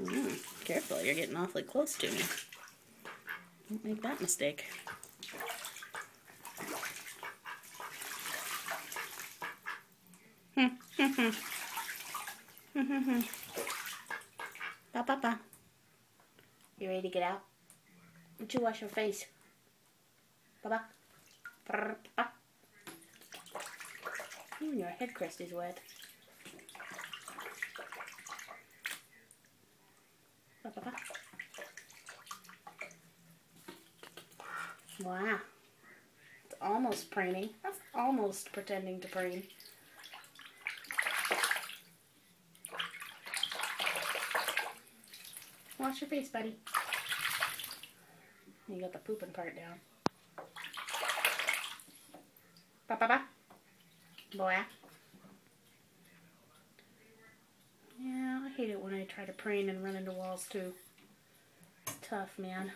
Mm, careful, you're getting awfully close to me. Don't make that mistake. ba ba ba. You ready to get out? Don't you wash your face? Ba ba. Even your head crest is wet. Ba ba ba. Wow. It's almost preening. That's almost pretending to preen. Wash your face, buddy. You got the pooping part down. Ba ba ba. Boy. Yeah, I hate it when I try to preen and run into walls too. Tough, man.